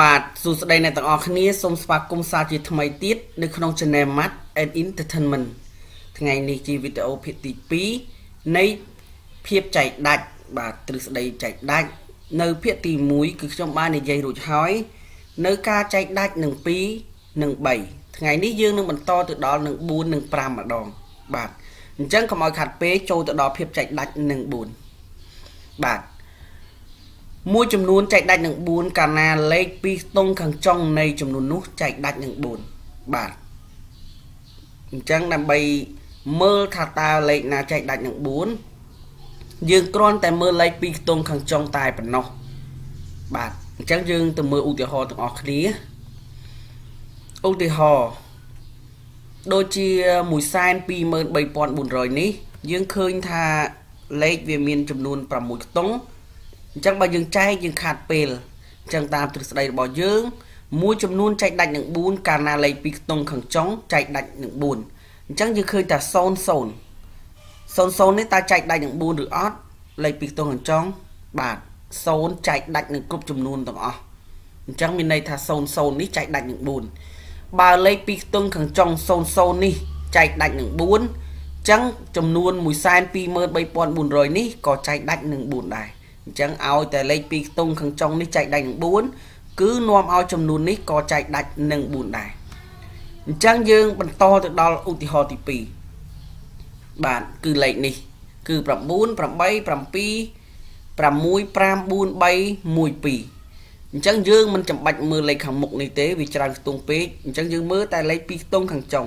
បាទសួស្តីអ្នកទាំងអស់គ្នាសូមស្វាគមន៍សាជាថ្មីទៀតនៅក្នុង Channel Mat and Entertainment ថ្ងៃនេះជាវីដេអូភាគទី2នៃភាពចែកដាច់បាទទ្រឹស្ដីចែកដាច់នៅភាគទី1គឺខ្ញុំបាននិយាយរួចហើយ នៅការចែកដាច់នឹង2និង3 ថ្ងៃនេះយើងនឹងបន្តទៅដល់នឹង4និង5ម្ដង បាទអញ្ចឹងកុំឲ្យខាត់ពេកចូលទៅដល់ភាពចែកដាច់នឹង4បាទមួយចំនួនចែកដាច់នឹង4កាលណាលេខ2ខ្ទង់ខាងចុងនៃចំនួននោះចែកដាច់នឹង4បាទអញ្ចឹងដើម្បីមើលថាតើលេខណាចែកដាច់នឹង4យើងគ្រាន់តែមើលលេខ2ខ្ទង់ខាងចុងតែប៉ុណ្ណោះបាទអញ្ចឹងយើងទៅមើលឧទាហរណ៍ទាំងអស់គ្នា ឧទាហរណ៍ដូចជា1,23400នេះយើងឃើញថាលេខវាមានចំនួន6ខ្ទង់អញ្ចឹងបើយើងចែកយើងខាត់ពេលអញ្ចឹងតាមទ្រឹស្ដីរបស់យើងមួយចំនួនចែកដាច់នឹង4កាលណាលេខ2ខ្ទង់ខាងចុងចែកដាច់នឹង4អញ្ចឹងយើងឃើញតែ0 0 0 0នេះតើចែកដាច់នឹង4ឬអត់លេខ2ខ្ទង់ខាងចុងបាទ0ចែកដាច់នឹងគ្រប់ចំនួនទាំងអស់អញ្ចឹងមានន័យថា0 0នេះចែកដាច់នឹង4 បើលេខ2ខ្ទង់ខាងចុង0 0នេះចែកដាច់នឹង4អញ្ចឹងចំនួន1,23400នេះក៏ចែកដាច់នឹង4ដែរអញ្ចឹងឲ្យតែលេខ2ខ្ទង់ខាងចុងនេះចែកដាច់នឹង4គឺនាំឲ្យចំនួននេះក៏ចែកដាច់នឹង4ដែរអញ្ចឹងយើងបន្តទៅដល់ឧទាហរណ៍ទី2បាទគឺលេខនេះ គឺ9 8 7 6 5 4 3 1 2 អញ្ចឹងយើងមិនចាំបាច់មើលលេខខាងមុខនេះទេវាច្រើនខ្ទង់ពេកអញ្ចឹងយើងមើលតែលេខ2ខ្ទង់ខាងចុង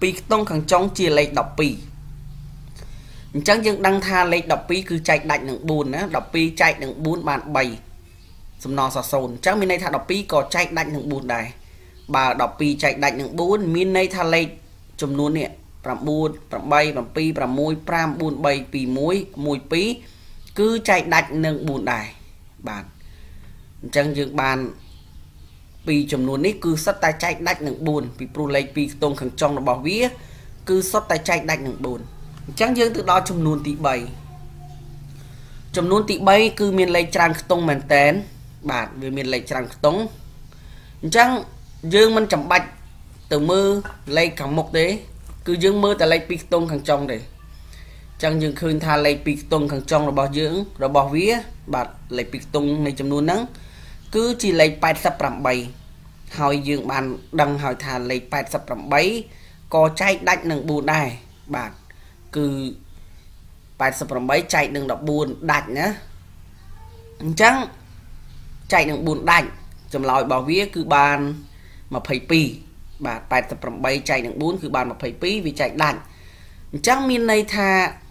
2ខ្ទង់ខាងចុងជាលេខ12អញ្ចឹងយើងដឹងថាលេខ12គឺចែកដាច់នឹង4ណា12ចែកនឹង4បាន3សំណល់សរ0អញ្ចឹងមានន័យថា12ក៏ចែកដាច់នឹង4ដែរបើ12ចែកដាច់នឹង4មានន័យថាលេខចំនួននេះ9 8 7 6 5 4 3 2 1 1 2គឺចែកដាច់នឹង4ដែរបាទ អញ្ចឹងយើងបានពីចំនួននេះគឺសុទ្ធតែចែកដាច់នឹង4ពីព្រោះលេខ2ខ្ទង់ខាងចុងរបស់វា គឺសុទ្ធតែចែកដាច់នឹង4អញ្ចឹងយើងទៅដល់ចំនួនទី3ចំនួនទី3គឺមានលេខច្រើនខ្ទង់មែនតែនបាទវាមានលេខច្រើនខ្ទង់អញ្ចឹងយើងមិនចាំបាច់ទៅមើលលេខខាងមុខទេ គឺយើងមើលតែលេខ2ខ្ទង់ខាងចុងទេអញ្ចឹងយើងឃើញថាលេខ2ខ្ទង់ខាងចុងរបស់យើងរបស់វា បាទលេខ2ខ្ទង់នៃចំនួនហ្នឹង គឺជាលេខ88ហើយយើងបានដឹងហើយថាលេខ88ក៏ចែកដាច់នឹង4ដែរបាទគឺ88ចែកនឹង14ដាច់ណាអញ្ចឹងចែកនឹង4ដាច់ចម្លើយរបស់វាគឺបាន22បាទ88ចែកនឹង4គឺបាន22វាចែកដាច់អញ្ចឹងមានន័យថា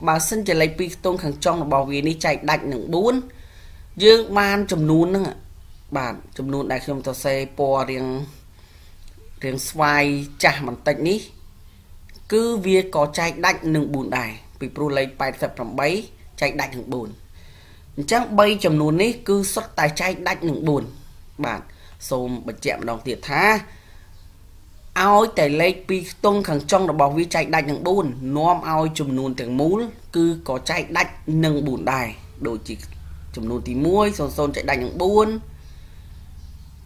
បើសិនជាលេខ2ខ្ទង់ខាងចុងរបស់វានេះចែកដាច់នឹង4យើងបានចំនួនហ្នឹង បាទចំនួនដែលខ្ញុំទៅសេពណ៌រៀងរៀងស្វាយចាស់បន្តិចនេះ គឺវាក៏ចែកដាច់នឹង4ដែរពីព្រោះលេខ88ចែកដាច់នឹង4អញ្ចឹង3ចំនួននេះគឺសុទ្ធតែចែកដាច់នឹង4បាទសូមបញ្ជាក់ម្ដងទៀតថាឲ្យតែលេខ2ខ្ទង់ខាងចុងរបស់វាចែកដាច់នឹង4នាំឲ្យចំនួនទាំងមូល គឺក៏ចែកដាច់នឹង4ដែរដូចជាចំនួនទី1 00ចែកដាច់នឹង4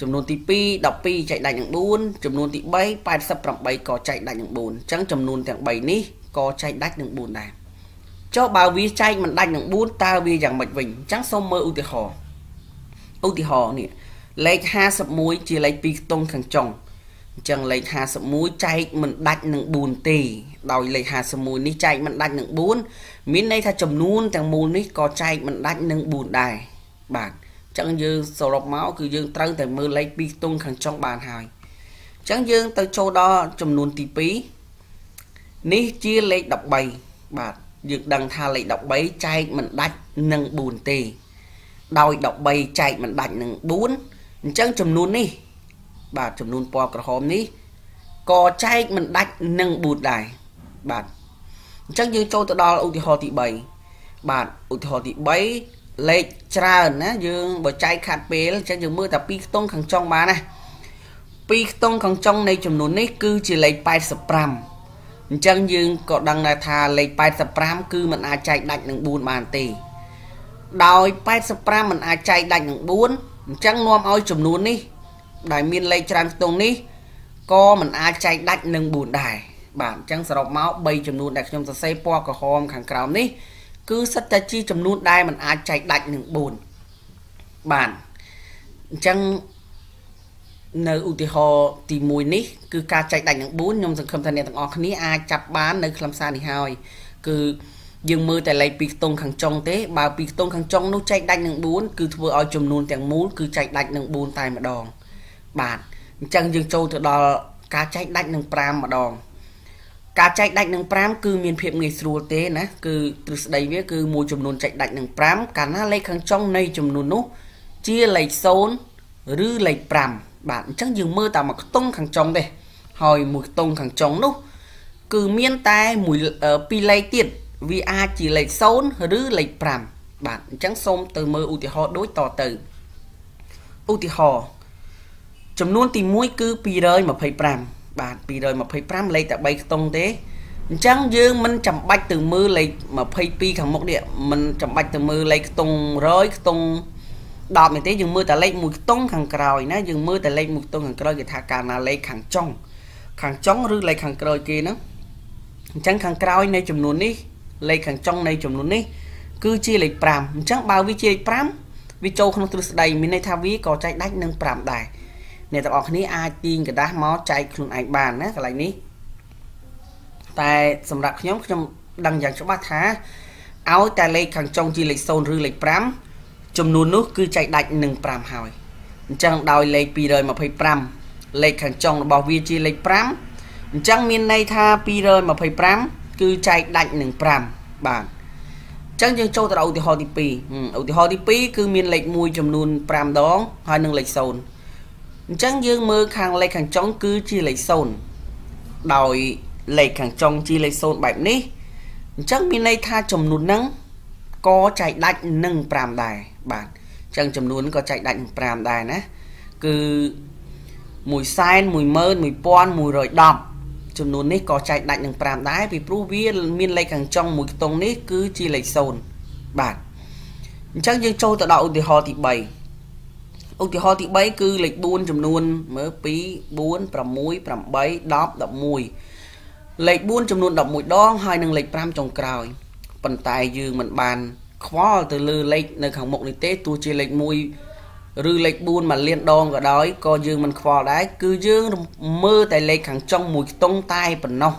ចំនួនទី2 12ចែកដាច់នឹង4ចំនួនទី3 88ក៏ចែកដាច់នឹង4អញ្ចឹងចំនួនទាំង3នេះក៏ចែកដាច់នឹង4ដែរចុះបើវាចែកមិនដាច់នឹង4តើវាយ៉ាងម៉េចវិញអញ្ចឹងសូមមើលឧទាហរណ៍ឧទាហរណ៍នេះលេខ51ជាលេខ2ខ្ទង់ខាងចុងអញ្ចឹងលេខ51ចែកមិនដាច់នឹង4ទេដោយលេខ51នេះចែកមិនដាច់នឹង4មានន័យថាចំនួនទាំងមូលនេះក៏ចែកមិនដាច់នឹង4ដែរបាទ ចឹងយើងសរុបមកគឺយើងត្រូវតែមើលលេខ2ខ្ទង់ខាងចុងបានហើយចឹងយើងទៅចូលដល់ចំនួនទី2នេះជាលេខ13បាទយើងដឹងថាលេខ13ចែកមិនដាច់នឹង4ទេដោយ13ចែកមិនដាច់នឹង4អញ្ចឹងចំនួននេះបាទចំនួនពណ៌ក្រហមនេះក៏ចែកមិនដាច់នឹង4ដែរបាទអញ្ចឹងយើងចូលទៅដល់ឧទាហរណ៍ទី3បាទឧទាហរណ៍ទី3 លេខច្រើនណាយើងបើចែកខាត់ពេលអញ្ចឹងយើងមើលតែ2ខ្ទង់ខាងចុងបានណា ពីខ្ទង់ខាងចុងនៃចំនួននេះគឺជាលេខ85អញ្ចឹងយើងក៏ដឹងដែរថាលេខ85គឺมันអាចចែកដាច់នឹង4បានទេដោយ85มันអាចចែកដាច់នឹង4អញ្ចឹងនាំឲ្យចំនួននេះដែលមានលេខច្រើនខ្ទង់នេះក៏มันអាចចែកដាច់នឹង4ដែរបាទអញ្ចឹងសរុបមក3ចំនួនដែលខ្ញុំសរសេរពណ៌ក្រហមខាងក្រោមនេះ គឺសិតតែជាចំនួនដែលมันអាចចែកដាច់នឹង4បាទអញ្ចឹងនៅឧទាហរណ៍ទី1នេះគឺការចែកដាច់នឹង4ខ្ញុំសង្ឃឹមថាអ្នកទាំងអស់គ្នាអាចចាប់បាននៅខ្លឹមសារនេះហើយគឺយើងមើលតែលេខពីខ្ទង់ខាងចុងទេបើពីខ្ទង់ខាងចុងនោះចែកដាច់នឹង4គឺធ្វើឲ្យចំនួនទាំងមូលគឺចែកដាច់នឹង4តែម្ដងបាទអញ្ចឹងយើងចូលទៅដល់ការចែកដាច់នឹង5ម្ដង ការចែកដាច់នឹង5គឺមានភាពងាយស្រួលទេណាគឺទ្រឹស្ដីវាគឺមួយចំនួនចែកដាច់នឹង5កាលណាលេខខាងចុងនៃចំនួននោះ ជាលេខ0ឬលេខ5បាទអញ្ចឹងយើងមើលតែមួយខ្ទង់ខាងចុងទេហើយមួយខ្ទង់ខាងចុងនោះ គឺមានតែមួយពីរលេខទៀតវាអាចជាលេខ0ឬលេខ5បាទអញ្ចឹងសូមទៅមើលឧទាហរណ៍ដូចតទៅឧទាហរណ៍ចំនួនទី1គឺ225 បាទ225លេខតែ3ខ្ទង់ទេអញ្ចឹងយើងមិនចាំបាច់ទៅមើលលេខ22ខាងមុខនេះមិនចាំបាច់ទៅមើលលេខខ្ទង់100ខ្ទង់10នេះទេយើងមើលតែលេខមួយខ្ទង់ខាងក្រោយណាយើងមើលតែលេខមួយខ្ទង់ខាងក្រោយគេថាកាលណាលេខខាងចុងខាងចុងឬលេខខាងក្រោយគេហ្នឹងអញ្ចឹងខាងក្រោយនៃចំនួននេះលេខខាងចុងនៃចំនួននេះគឺជាលេខ5អញ្ចឹងបើវាជាលេខ5វាចូលក្នុងទ្រឹស្ដីមានន័យថាវាក៏ចែកដាច់នឹង5ដែរ អ្នកទាំងអស់គ្នាអាចទាញกระดาษមកចែកខ្លួនឯងបានណាកន្លែងនេះតែសម្រាប់ខ្ញុំខ្ញុំដឹងយ៉ាងច្បាស់ថាឲ្យតែលេខខាងចុងជាលេខ0ឬលេខ5ចំនួននោះគឺចែកដាច់នឹង5ហើយអញ្ចឹងដោយលេខ225លេខខាងចុងរបស់វាជាលេខ5អញ្ចឹងមានន័យថា225គឺចែកដាច់នឹង5បាទអញ្ចឹងយើងចូលទៅដល់ឧទាហរណ៍ទី2ឧទាហរណ៍ទី2គឺមានលេខ1ចំនួន5ដងហើយនឹងលេខ0 អញ្ចឹងយើងមើលខាងលេខខាងចុងគឺជាលេខ0ដោយលេខខាងចុងជាលេខ0បែបនេះអញ្ចឹងមានន័យថាចំនួនហ្នឹងក៏ចែកដាច់នឹង5ដែរបាទអញ្ចឹងចំនួនក៏ចែកដាច់នឹង5ដែរណាគឺ1សែន10000 1110ចំនួននេះក៏ចែកដាច់នឹង5ដែរពីព្រោះវាមានលេខខាងចុងមួយខ្ទង់នេះគឺជាលេខ0បាទអញ្ចឹងយើងចូលទៅដល់ឧទាហរណ៍ទី3 ឧទាហរណ៍ទី3គឺលេខ4ចំនួនមើល2 4 6 8 10 11លេខ4ចំនួន11ដងហើយនឹងលេខ5ចុងក្រោយប៉ុន្តែយើងមិនបានខ្វល់ទៅលើលេខនៅខាងមុខនេះទេទោះជាលេខ1ឬលេខ4មួយលានដងក៏ដោយក៏យើងមិនខ្វល់ដែរគឺយើងមើលតែលេខខាងចុងមួយខ្ទង់តែប៉ុណ្ណោះ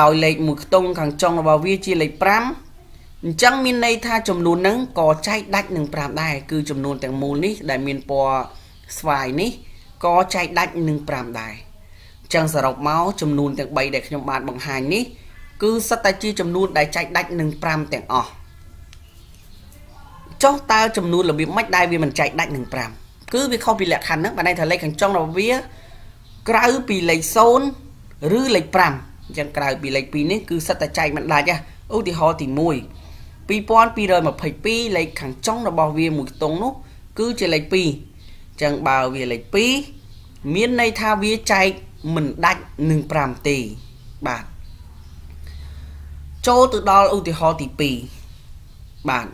ដោយលេខមួយខ្ទង់ខាងចុងរបស់វាជាលេខ5 អញ្ចឹងមានន័យថាចំនួនហ្នឹងក៏ចែកដាច់នឹង5ដែរគឺចំនួនទាំងមូលនេះដែលមានពណ៌ស្វាយនេះក៏ចែកដាច់នឹង5ដែរអញ្ចឹងសរុបមកចំនួនទាំង3ដែលខ្ញុំបានបង្ហាញនេះគឺសិតតែជាចំនួនដែលចែកដាច់នឹង5ទាំងអស់ចុះតើចំនួនរបៀបម៉េចដែលវាមិនចែកដាច់នឹង5គឺវាខុសពីលក្ខខណ្ឌហ្នឹងបានន័យថាលេខខាងចុងរបស់វាក្រៅពីលេខ0ឬលេខ5អញ្ចឹងក្រៅពីលេខ2នេះគឺសិតតែចែកមិនដាច់ឧទាហរណ៍ទី1 2222លេខខាងចុងរបស់វាមួយខ្ទង់នោះ គឺជាលេខ2អញ្ចឹងបើវាលេខ2មានន័យថាវាចែកមិនដាច់នឹង5ទេបាទចូលទៅដល់ឧទាហរណ៍ទី2បាទ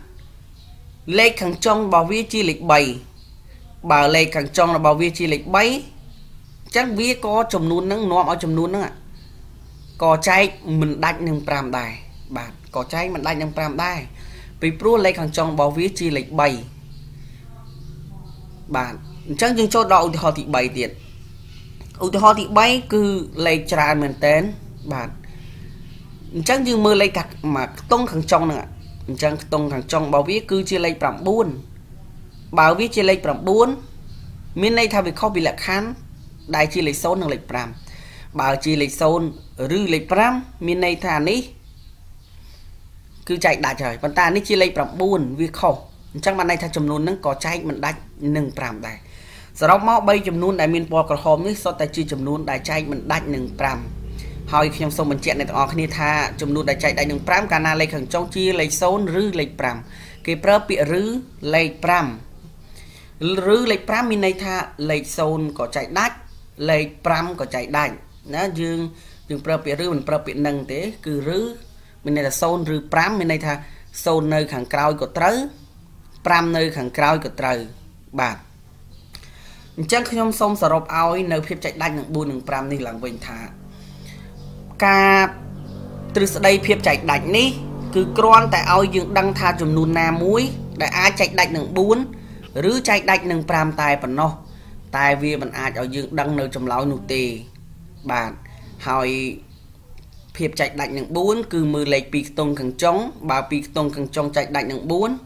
លេខខាងចុងរបស់វាជាលេខ3បើលេខខាងចុងរបស់វាជាលេខ3អញ្ចឹងវាក៏ចំនួនហ្នឹងនាំឲ្យចំនួនហ្នឹងក៏ចែកមិនដាច់នឹង5ដែរបាទ ក៏ចែកមិនដាច់នឹង5ដែរពីព្រោះលេខខាងចុងរបស់វាជាលេខ3បាទអញ្ចឹងយើងចូលដល់ឧទាហរណ៍ទី3ទៀតឧទាហរណ៍ទី3គឺលេខច្រើនមែនតើបាទអញ្ចឹងយើងមើលលេខកាត់មកខ្ទង់ខាងចុងហ្នឹងអញ្ចឹងខ្ទង់ខាងចុងរបស់វាគឺជាលេខ9បើវាជាលេខ9មានន័យថាវាខុសពីលក្ខខណ្ឌដែលជាលេខ0និងលេខ5បើជាលេខ0ឬលេខ5មានន័យថានេះ គឺចែកដាច់ហើយប៉ុន្តែនេះជាលេខ9វាខុសអញ្ចឹងបានន័យថាចំនួនហ្នឹងក៏ចែកមិនដាច់នឹង5ដែរសរុបមក3ចំនួនដែលមានពណ៌ក្រហមនេះសុទ្ធតែជាចំនួនដែលចែកមិនដាច់នឹង5ហើយខ្ញុំសូមបញ្ជាក់អ្នកទាំងអស់គ្នាថាចំនួនដែលចែកដាច់នឹង5កាលណាលេខខាងចុងជាលេខ0ឬលេខ5គេប្រើពាក្យឬលេខ5ឬលេខ5មានន័យថាលេខ0ក៏ចែកដាច់លេខ5ក៏ចែកដាច់ណាយើងយើងប្រើពាក្យឬមិនប្រើពាក្យនឹងទេគឺឬ មានន័យថា0ឬ5មានន័យថា0នៅខាងក្រោយក៏ត្រូវ5នៅខាងក្រោយក៏ត្រូវបាទអញ្ចឹងខ្ញុំសូមសរុបឲ្យនៅភាពចែកដាច់នឹង4និង5នេះឡើងវិញថាការទ្រឹស្ដីភាពចែកដាច់នេះគឺគ្រាន់តែឲ្យយើងដឹងថាចំនួនណាមួយ ដែលអាចចែកដាច់នឹង4ឬចែកដាច់នឹង5តែប៉ុណ្ណោះតែវាមិនអាចឲ្យយើងដឹងនៅចម្លើយនោះទេបាទហើយ ភាពចែកដាច់នឹង4គឺមើលលេខ2ខ្ទង់ខាងចុងបើ2ខ្ទង់ខាងចុងចែកដាច់នឹង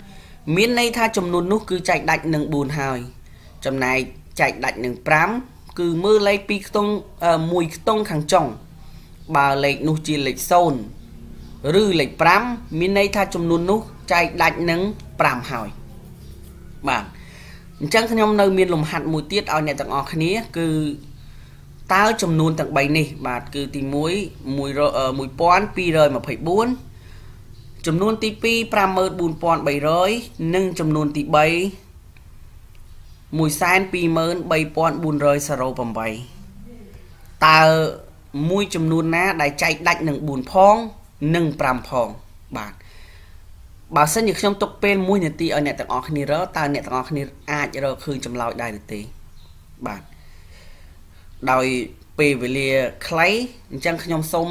4មានន័យថាចំនួននោះគឺចែកដាច់នឹង4ហើយចំណែកចែកដាច់នឹង5គឺមើលលេខ2ខ្ទង់1ខ្ទង់ខាងចុងបើលេខនោះជាលេខ0ឬលេខ5មានន័យថាចំនួននោះចែកដាច់នឹង5ហើយបាទអញ្ចឹងខ្ញុំនៅមានលំហាត់មួយទៀតឲ្យអ្នកទាំងអស់គ្នាគឺ តើចំនួនទាំង3នេះ បាទគឺទី1 1224ចំនួនទី2 54300និងចំនួនទី3 123,408តើមួយចំនួនណា ដែលចែកដាច់នឹង4ផងនិង5ផងបាទបើសិនជាខ្ញុំទុកពេល1នាទីឲ្យអ្នកទាំងអស់គ្នារកតើអ្នកទាំងអស់គ្នាអាចរកឃើញចម្លើយដែរឬទេបាទ ដោយពេលវេលាខ្លីអញ្ចឹងខ្ញុំសូម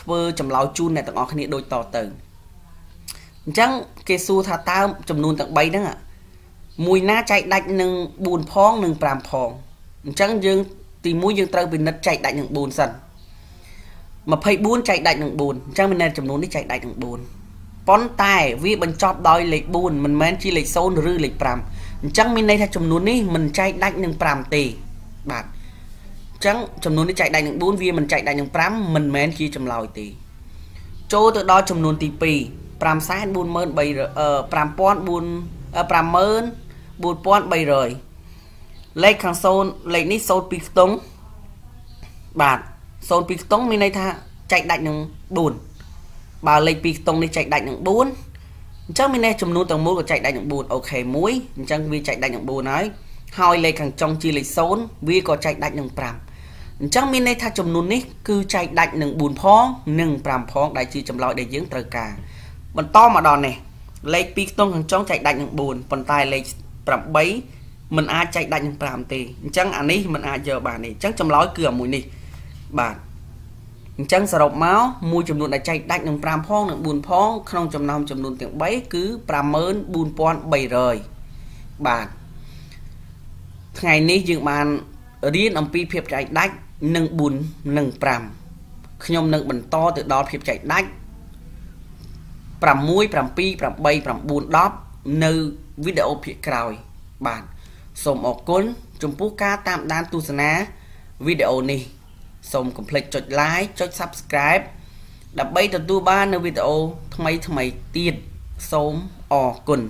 ធ្វើចម្លើយជូនអ្នកទាំងអស់គ្នាដូចតទៅអញ្ចឹងគេសួរថាតើចំនួនទាំង3ហ្នឹងមួយណាចែកដាច់នឹង4ផងនិង5ផងអញ្ចឹងយើងទី1យើងត្រូវពិនិត្យចែកដាច់នឹង4សិន24ចែកដាច់នឹង4អញ្ចឹងមានន័យចំនួននេះចែកដាច់នឹង4ប៉ុន្តែវាបញ្ចប់ដោយលេខ4មិនមែនជាលេខ0ឬលេខ5អញ្ចឹងមានន័យថាចំនួននេះមិនចែកដាច់នឹង5ទេ បាទអញ្ចឹងចំនួននេះចែកដាច់នឹង4វាមិនចែកដាច់នឹង5មិនមែនជាចម្លើយទេចូលទៅដល់ចំនួនទី2 543,000 54,300លេខខាង0លេខនេះ0ពីខ្ទង់បាទ0ពីខ្ទង់មានន័យថាចែកដាច់នឹង4បើលេខពីខ្ទង់នេះចែកដាច់នឹង4អញ្ចឹងមានន័យចំនួនទាំងមូលក៏ចែកដាច់នឹង4អូខេ1អញ្ចឹងវាចែកដាច់នឹង4ហើយ ហើយលេខខាងចុងជាលេខ0វាក៏ចែកដាច់នឹង5អញ្ចឹងមានន័យថាចំនួននេះគឺចែកដាច់នឹង4ផងនិង5ផងដែលជាចម្លើយដែលយើងត្រូវការបន្តមកដល់នេះលេខ2ខ្ទង់ខាងចុងចែកដាច់នឹង4ប៉ុន្តែលេខ8มันអាចចែកដាច់នឹង5ទេអញ្ចឹងអានេះมันអាចយកបានទេអញ្ចឹងចម្លើយគឺអាមួយនេះបាទអញ្ចឹងសរុបមកមួយចំនួនដែលចែកដាច់នឹង5ផងនិង4ផងក្នុងចំណោមចំនួនទាំង3គឺ54300បាទ ថ្ងៃនេះយើងបានរៀនអំពីភាពចែកដាច់នឹង4និង5ខ្ញុំនឹងបន្តទៅដល់ភាពចែកដាច់6 7 8 8 9 10នៅវីដេអូភាគក្រោយ បាទសូមអរគុណចំពោះការតាមដានទស្សនាវីដេអូនេះសូមកុំភ្លេចចុច like ចុច subscribe ដើម្បីទទួលបាននូវវីដេអូថ្មីថ្មីទៀតសូមអរគុណ